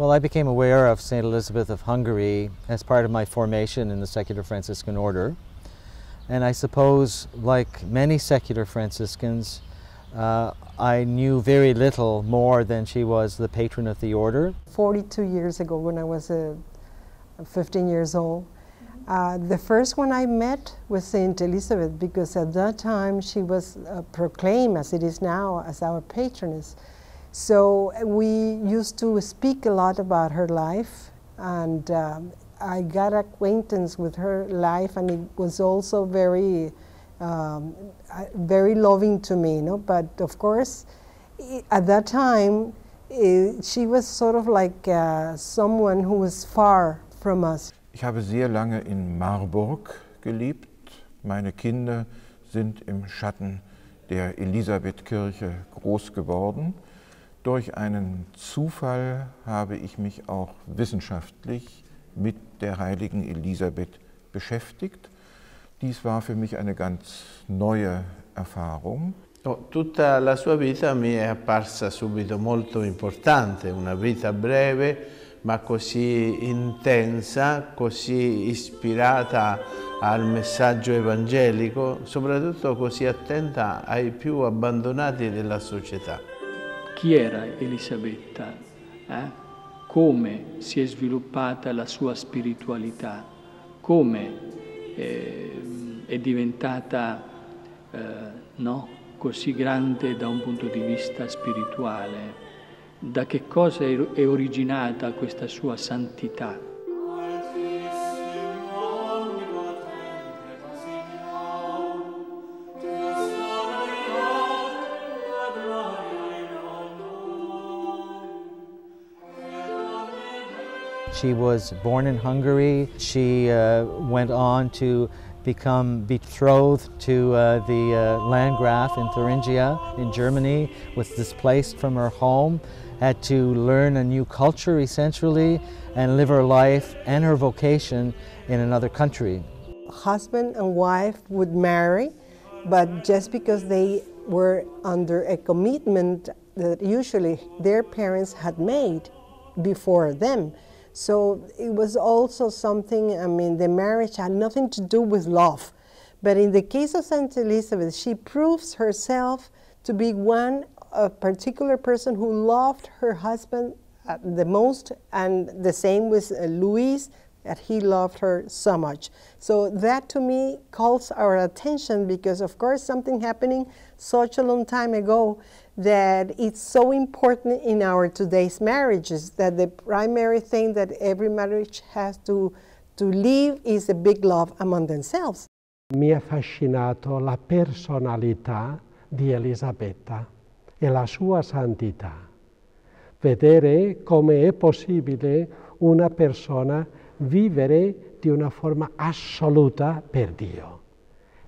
Well, I became aware of St. Elizabeth of Hungary as part of my formation in the Secular Franciscan Order. And I suppose, like many secular Franciscans, uh, I knew very little more than she was the patron of the order. 42 years ago, when I was uh, 15 years old, uh, the first one I met was Saint Elizabeth because at that time she was uh, proclaimed, as it is now, as our patroness. So we used to speak a lot about her life, and um, I got acquaintance with her life, and it was also very, um, very loving to me. You know? But of course, at that time, it, she was sort of like uh, someone who was far from us. Ich habe sehr lange in Marburg gelebt. Meine Kinder sind im Schatten der Elisabethkirche groß geworden. Durch einen Zufall habe ich mich auch wissenschaftlich mit der heiligen Elisabeth beschäftigt. Dies war für mich eine ganz neue Erfahrung. Oh, tutta la sua vita mi è apparsa subito molto importante, una vita breve ma così intensa, così ispirata al messaggio evangelico, soprattutto così attenta ai più abbandonati della società chi era Elisabetta, eh? come si è sviluppata la sua spiritualità, come eh, è diventata eh, no, così grande da un punto di vista spirituale, da che cosa è originata questa sua santità. She was born in Hungary. She uh, went on to become betrothed to uh, the uh, Landgraf in Thuringia in Germany, was displaced from her home, had to learn a new culture essentially, and live her life and her vocation in another country. Husband and wife would marry, but just because they were under a commitment that usually their parents had made before them. So it was also something, I mean, the marriage had nothing to do with love. But in the case of Saint Elizabeth, she proves herself to be one, a particular person who loved her husband the most, and the same with uh, Louis, that he loved her so much. So that to me calls our attention because, of course, something happening such a long time ago that it's so important in our today's marriages that the primary thing that every marriage has to, to live is a big love among themselves. Mi ha affascinato la personalità di Elisabetta e la sua santità. Vedere come è possibile una persona vivere di una forma assoluta per Dio.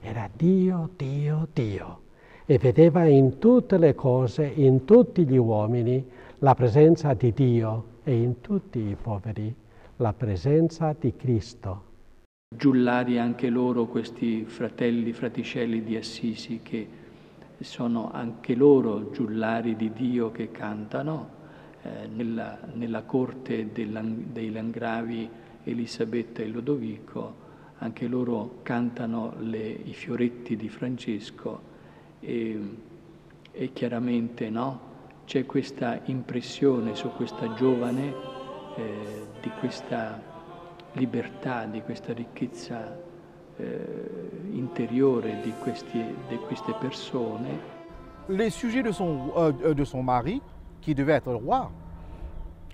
Era Dio, Dio, Dio e vedeva in tutte le cose, in tutti gli uomini, la presenza di Dio e in tutti i poveri la presenza di Cristo. Giullari anche loro, questi fratelli, fraticelli di Assisi, che sono anche loro giullari di Dio che cantano eh, nella, nella, corte dei Langravi Elisabetta e Lodovico, anche loro cantano le, i fioretti di Francesco e, e chiaramente no, c'è questa impressione su questa giovane eh, di questa libertà, di questa ricchezza eh, intérieure di, questi, di queste persone. Les sujets de son, euh, de son mari, qui devait être roi,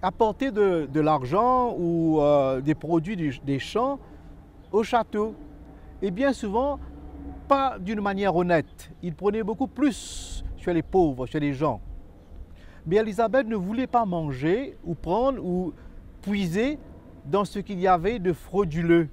apportaient de, l'argent ou euh, des produits du, des champs au château. Et bien souvent, pas d'une manière honnête. Il prenait beaucoup plus chez les pauvres, chez les gens. Mais Elisabeth ne voulait pas manger ou prendre ou puiser dans ce qu'il y avait de frauduleux.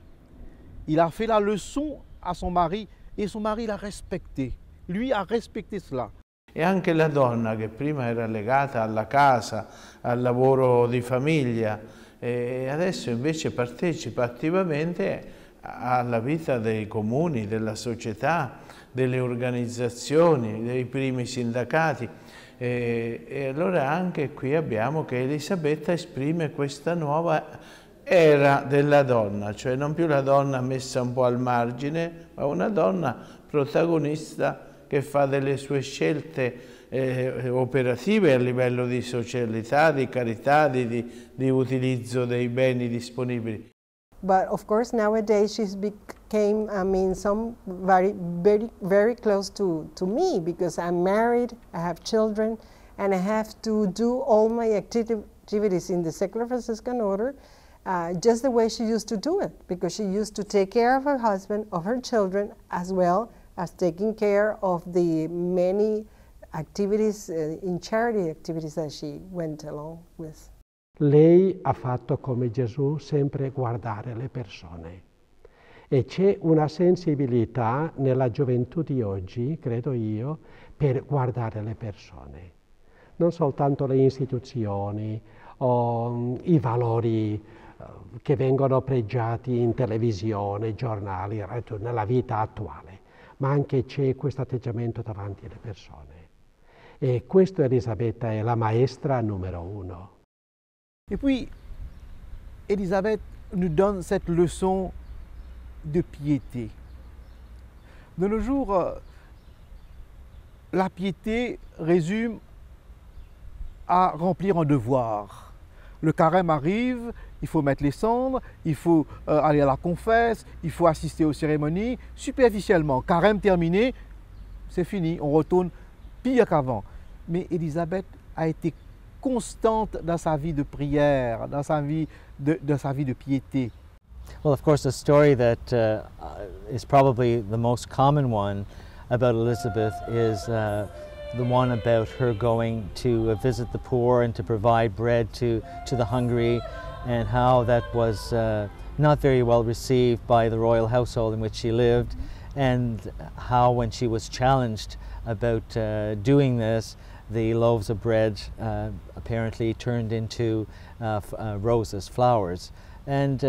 Il a fait la leçon à son mari et son mari l'a respecté. Lui a respecté cela. E anche la donna che prima era legata alla casa, al lavoro di famiglia, e adesso invece partecipa attivamente alla vita dei comuni, della società, delle organizzazioni, dei primi sindacati. E, e allora anche qui abbiamo che Elisabetta esprime questa nuova era della donna, cioè non più la donna messa un po' al margine, ma una donna protagonista che fa delle sue scelte eh, operative a livello di socialità, di carità, di, di, di utilizzo dei beni disponibili. But of course, nowadays she's became, I mean, some very, very, very close to, to me because I'm married, I have children, and I have to do all my activities in the secular Franciscan order uh, just the way she used to do it because she used to take care of her husband, of her children, as well as taking care of the many activities, uh, in charity activities that she went along with. Lei ha fatto come Gesù sempre guardare le persone e c'è una sensibilità nella gioventù di oggi, credo io, per guardare le persone. Non soltanto le istituzioni o um, i valori uh, che vengono pregiati in televisione, giornali, nella vita attuale, ma anche c'è questo atteggiamento davanti alle persone. E questo Elisabetta è la maestra numero uno. Et puis, Elisabeth nous donne cette leçon de piété. De nos jours, euh, la piété résume à remplir un devoir. Le carême arrive, il faut mettre les cendres, il faut euh, aller à la confesse, il faut assister aux cérémonies, superficiellement. Carême terminé, c'est fini, on retourne pire qu'avant. Mais Elisabeth a été constante dans sa vie de prière, dans sa vie de, dans sa vie de piété. Well, of course, the story that uh, is probably the most common one about Elizabeth is uh, the one about her going to uh, visit the poor and to provide bread to, to the hungry, and how that was uh, not very well received by the royal household in which she lived, and how, when she was challenged about uh, doing this, the loaves of bread uh, apparently turned into uh, uh, roses, flowers. And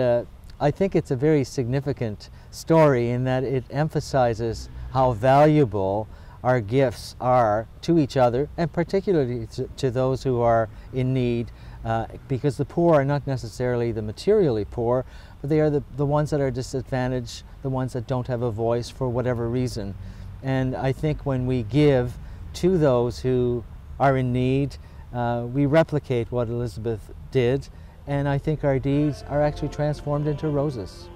I think it's a very significant story in that it emphasizes how valuable our gifts are to each other and particularly to, to those who are in need uh, because the poor are not necessarily the materially poor, but they are the, the ones that are disadvantaged, the ones that don't have a voice for whatever reason. And I think when we give to those who are in need. Uh, we replicate what Elizabeth did, and I think our deeds are actually transformed into roses.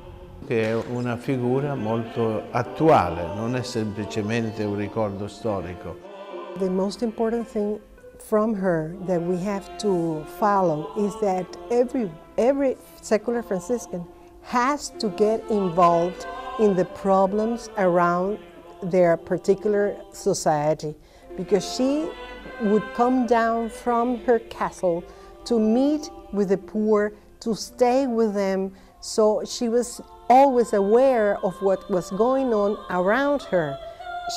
Che è una figura molto attuale, non è semplicemente un ricordo storico. The most important thing from her that we have to follow is that every, every secular Franciscan has to get involved in the problems around their particular society because she would come down from her castle to meet with the poor, to stay with them. So she was always aware of what was going on around her.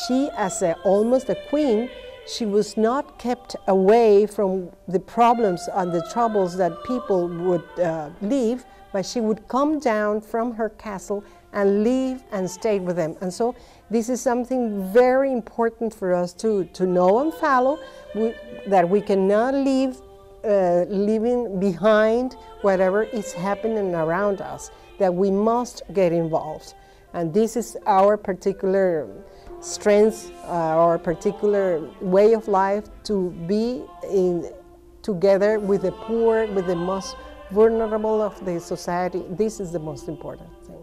She, as a, almost a queen, she was not kept away from the problems and the troubles that people would uh, leave, but she would come down from her castle and leave and stay with them. And so this is something very important for us to, to know and follow, we, that we cannot leave uh, leaving behind whatever is happening around us, that we must get involved. And this is our particular strength, uh, our particular way of life to be in, together with the poor, with the most vulnerable of the society. This is the most important thing.